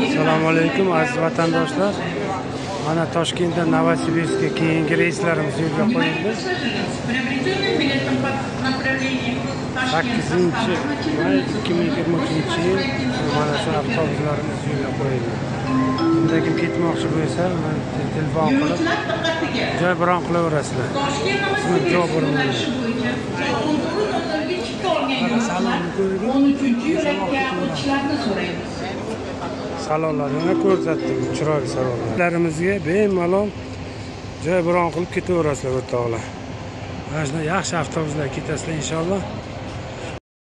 assalomu alaykum aziz vatandoshlar. Mana toshkentdan novosibirskka keyingi reyslarimiz yo'lga qo'yildi. Sakkizinchi may ikki ming yigirma uchinchi yil mana shu avtobuslarimiz yo'lga qo'yildi. Unda kim ketmoqchi bo'lsa telefon qilib joy bron qilaverasizlar. Ismi jobir salonni ko'rdik 13 yo'lakka o'tishlarni so'raymiz. Salonlarini ko'rsatdik chiroyli salonlarlarimizga bemalol joy bron qilib ketaverasizlar o'rtoqlar mana shunday yaxshi avtobuslar ketasizlar inshaalloh.